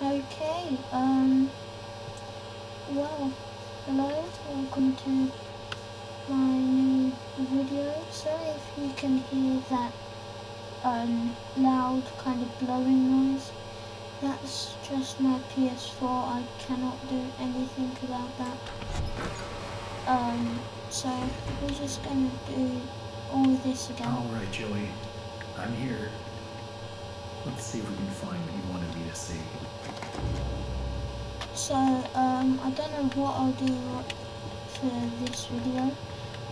Okay, um, well, hello, welcome to my new video. Sorry if you can hear that um, loud kind of blowing noise. That's just my PS4, I cannot do anything about that. Um, so we're just gonna do all this again. Alright, Joey. I'm here. Let's see if we can find what you wanted me to see. So, um, I don't know what I'll do for this video,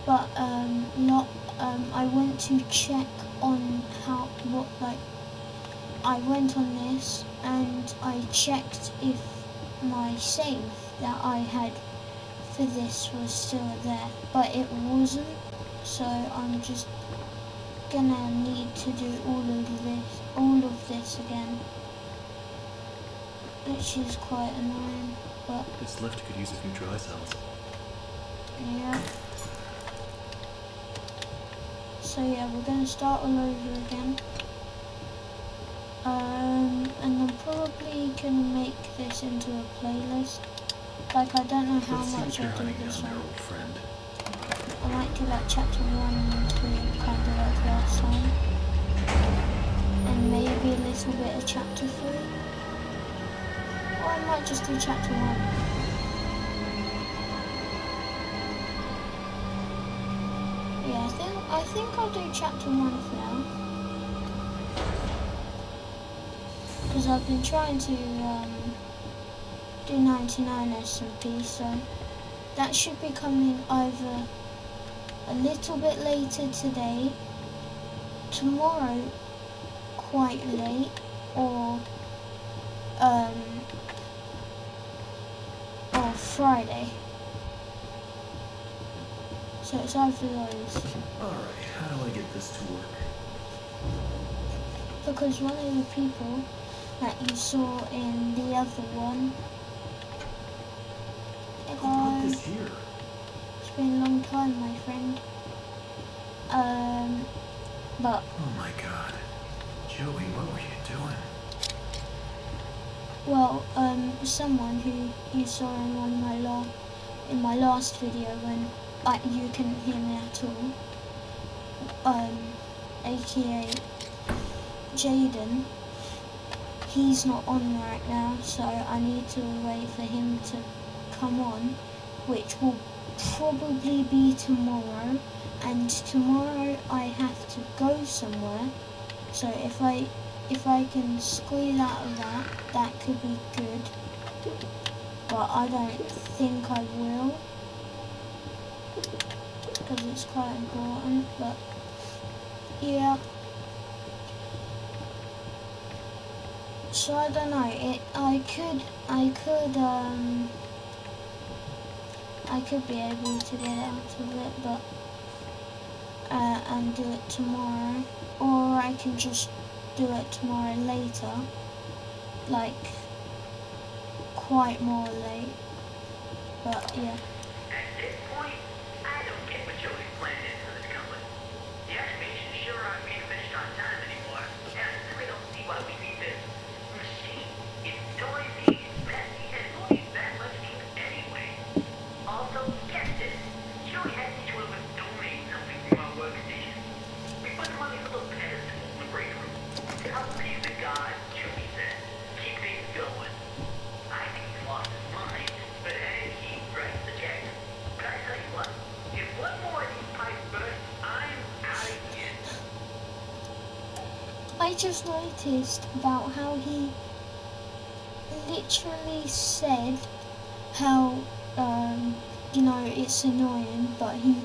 but, um, not, um, I went to check on how, what, like, I went on this and I checked if my save that I had for this was still there, but it wasn't, so I'm just gonna need to do all of this, all of this again which is quite annoying, This lift could use a few dry cells. yeah. So yeah, we're gonna start all over again. Um, and I'm probably gonna make this into a playlist. Like I don't know how much I do this one. old friend. I might do like chapter one and two, kind of like last time, and maybe a little bit of chapter three. Or I might just do chapter one. Yeah, I think I think I'll do chapter one for now. Because I've been trying to um, do 99 SMP, so that should be coming either a little bit later today, tomorrow quite late, or um, Friday. So it's either those. Alright, how do I get this to work? Because one of the people that you saw in the other one, hey Who put guys, this here? it's been a long time, my friend. Um, but Oh my god. Joey, what were you doing? Well, um, someone who you saw in one of my la- in my last video when I, you couldn't hear me at all, um, aka Jaden. He's not on right now, so I need to wait for him to come on, which will probably be tomorrow. And tomorrow I have to go somewhere, so if I if I can squeeze out of that, that could be good. But I don't think I will, because it's quite important. But yeah. So I don't know. It I could I could um I could be able to get out of it, but uh, and do it tomorrow, or I can just do it tomorrow later, like quite more late. But yeah. At this point, I don't get what Joey's plan is for this company. The animation sure aren't being finished on time anymore, and I really don't see why we need this machine. It's noisy, it's messy, and it's only that much ink anyway. Also, get this. Joey has each one of us donate something from our workstation. We put them on these little pedestals in the break room. To help please the gods, Joey said. Keep things going. I think he's lost his mind, but hey, he writes the check. But I tell you what, if one more of these pipes burst, I'm out of here. I just noticed about how he literally said how um, you know it's annoying, but he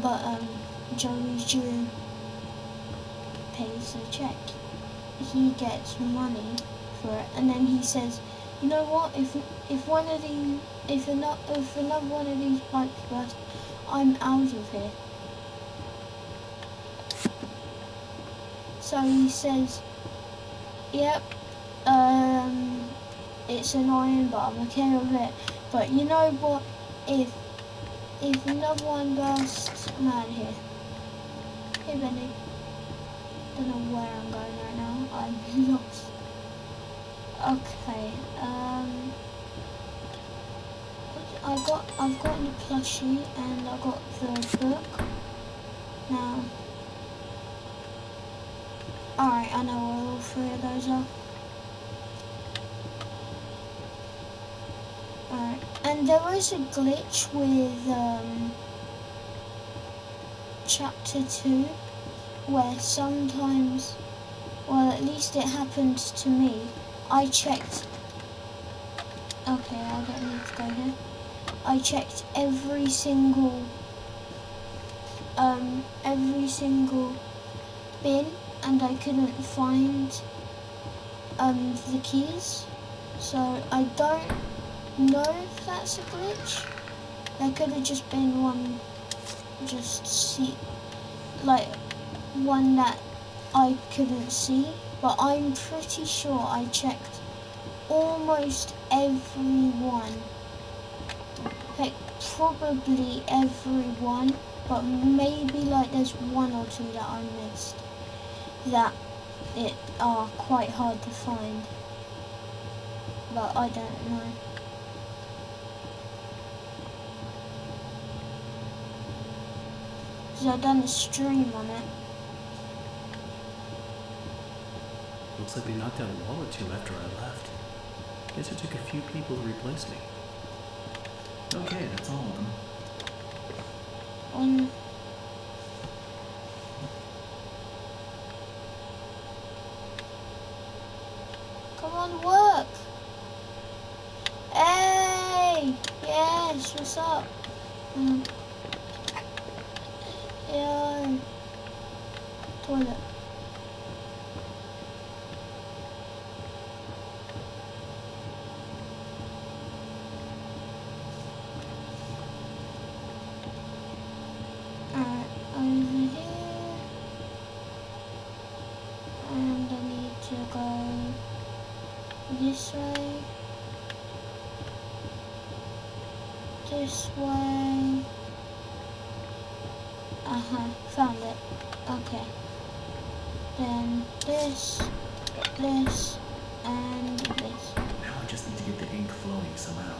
but um, Joey Drew pays the check. He gets money for it, and then he says, "You know what? If if one of these, if another, if another one of these pipes burst, I'm out of here." So he says, "Yep, um, it's annoying, but I'm okay with it. But you know what? If if another one bursts, of here. Hey, Benny. Don't know where I'm going right now. I'm lost. Okay. Um. I got I've got the plushie and I got the book. Now. Alright, I know all three of those are. Alright, and there is a glitch with um, chapter 2 where sometimes, well at least it happened to me, I checked, okay I don't need to go here, I checked every single, um, every single bin and I couldn't find um, the keys. So I don't know if that's a glitch. There could have just been one, just see, like one that I couldn't see. But I'm pretty sure I checked almost every one. Like probably every one, but maybe like there's one or two that I missed that it are quite hard to find. But I don't know. Because I've done a stream on it. Looks like they knocked out a wall or two after I left. Guess it took a few people to replace me. Okay, that's all of them. On Come on, work. Hey, yes, what's up? Mm. Yeah. Toilet. Alright, over here. And I need to go this way. This way. Uh-huh, found it. Okay. Then this, this, and this. Now I just need to get the ink flowing somehow.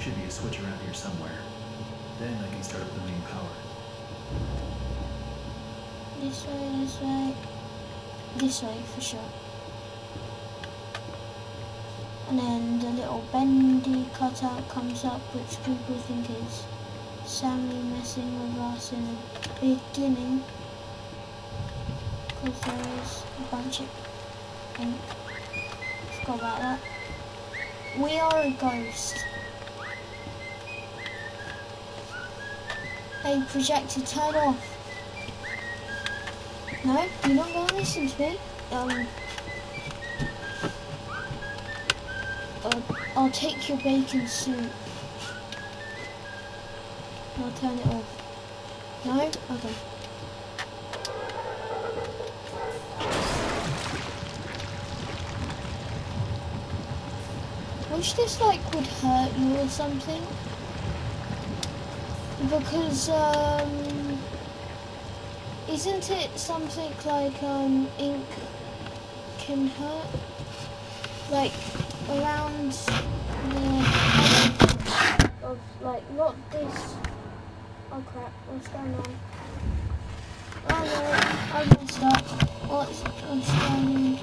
Should be a switch around here somewhere. Then I can start up the main power. This way, this way. This way, for sure. And then the little bendy cutout comes up, which people think is Sammy messing with us in the beginning. Because there is a bunch of ink. Forgot about that. We are a ghost. Hey, projector, turn off. No, you're not going to listen to me. Um, I'll, I'll take your bacon soup. I'll turn it off. No? Okay. Wish this like would hurt you or something. Because um isn't it something like um ink can hurt? Like around the of like not this oh crap, what's going on? Oh no, I messed up. What's what's going on?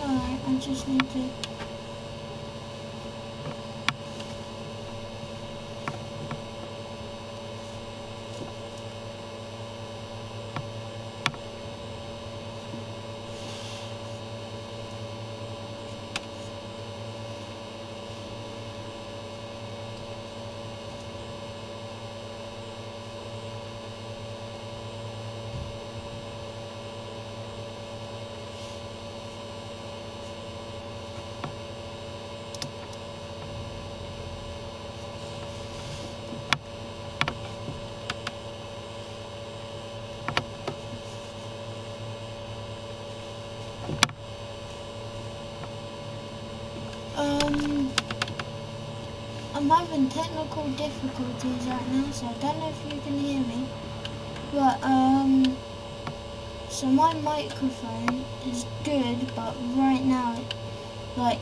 Alright, I just need to Um, I'm having technical difficulties right now, so I don't know if you can hear me. But um, so my microphone is good, but right now, like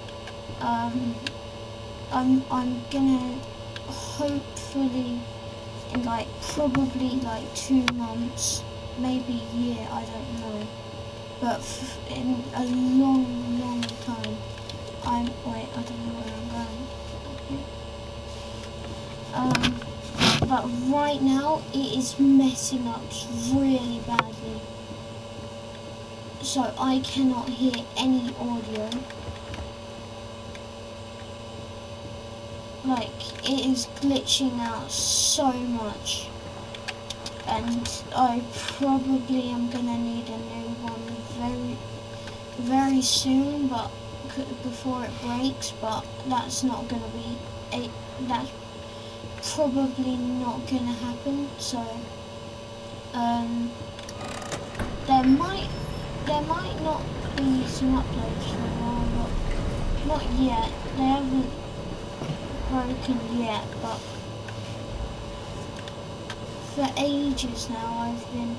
um, I'm I'm gonna hopefully in like probably like two months, maybe a year, I don't know. But in a long, long time, I'm wait, I don't know where I'm going. Um, but right now it is messing up really badly. So I cannot hear any audio. Like it is glitching out so much. And I probably am gonna need a new one very, very soon, but before it breaks. But that's not gonna be it that's probably not gonna happen. So, um, there might there might not be some uploads for a while, but not yet. They haven't broken yet, but for ages now I've been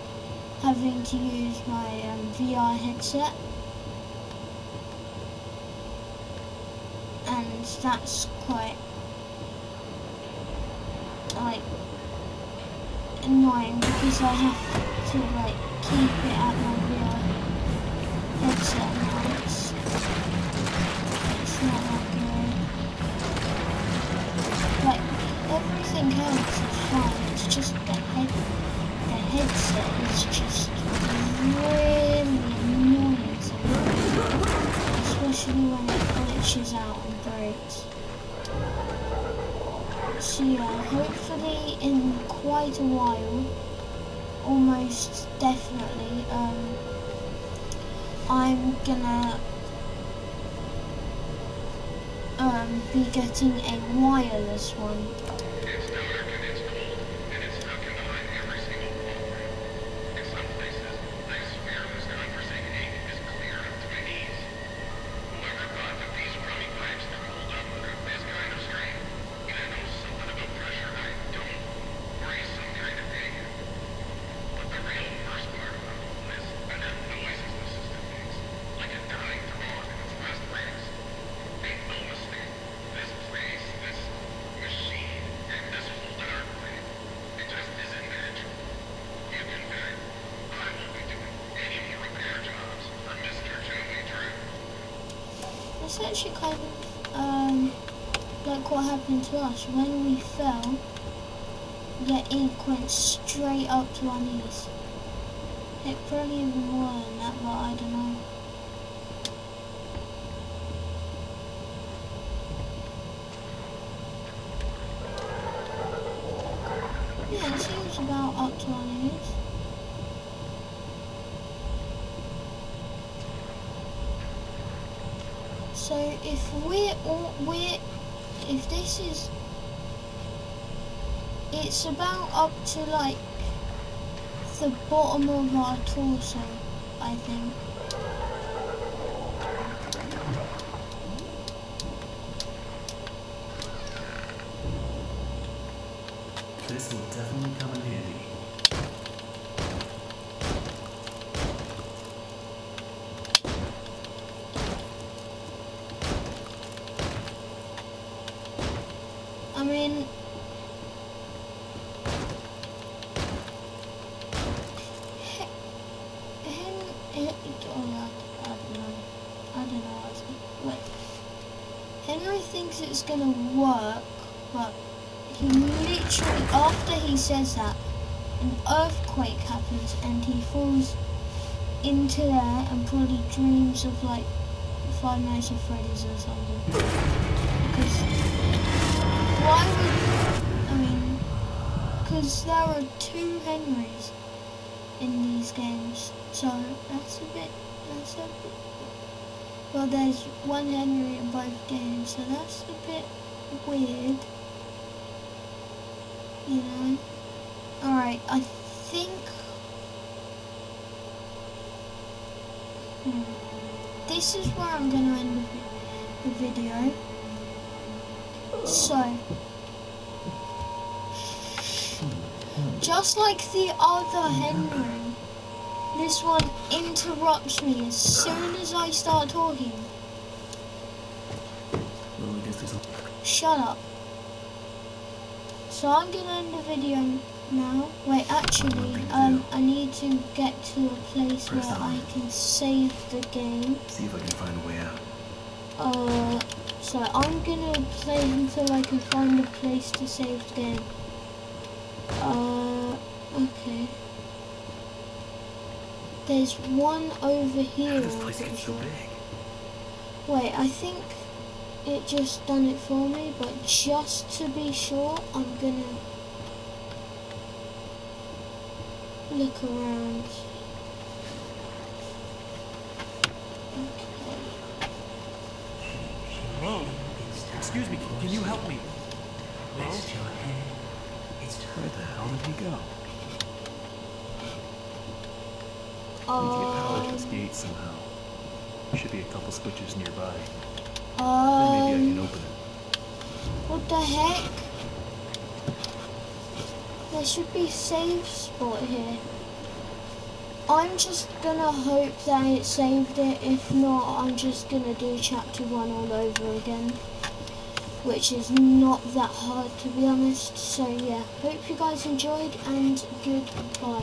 having to use my um, VR headset. And that's quite like annoying because I have to like keep it at my VR headset now. It's, it's not that good. Like everything else is fine. It's just the head the headset is just really annoying to me. Especially when it glitches out and breaks. So yeah, hopefully in quite a while, almost definitely, um, I'm gonna um, be getting a wireless one. It's dark and it's cold, and it's stuck in behind every single wall. In some places, I swear this conversating ink is clear up to my knees. Whoever thought that these rummy pipes could hold up under this kind of strain? And I know something about pressure I don't, or is some kind of thing. But the real worst part about all this are the noises the system makes, like a dying dog in its last legs. Make no mistake, this place, this machine, and this whole dark thing, it just isn't natural. You can bet I won't be doing any more repair jobs for Mr. Joey Drew. It's actually kind of um, like what happened to us when we fell. The ink went straight up to our knees. It probably even more than that, but I don't know. Yeah, it seems about up to our knees. So if we're all we're if this is it's about up to like the bottom of our torso, I think. This will definitely come in handy. I mean Hen, Hen, Hen oh, I, I don't know. I don't know. what to- Wait. Henry thinks it's gonna work, but he literally, after he says that, an earthquake happens and he falls into there and probably dreams of like Five Nights at Freddy's or something. Because why would I mean? Because there are two Henrys in these games, so that's a bit. That's a bit. Well, there's one Henry in both games, so that's a bit weird. You know. All right, I think. Hmm. This is where I'm gonna end the, vi- the video. So, Just like the other Henry, this one interrupts me as soon as I start talking. Well, I guess there's a... Shut up. So I'm gonna end the video now. Wait, actually, um, I need to get to a place Press where I can save the game. See if I can find a way out. Uh, so I'm gonna play until I can find a place to save the game. Uh, okay. There's one over here. this place pretty get so big? Wait, I think it just done it for me, but just to be sure, I'm gonna look around. Okay. Hello? Excuse me, can you help me? Hello? Where the hell did he go? Need to get power to this gate somehow. There should be a couple switches nearby. Then Um, maybe I can open it. What the heck? There should be save spot here. I'm just gonna hope that it saved it. If not, I'm just gonna do chapter one all over again. Which is not that hard to be honest. So yeah, hope you guys enjoyed and goodbye.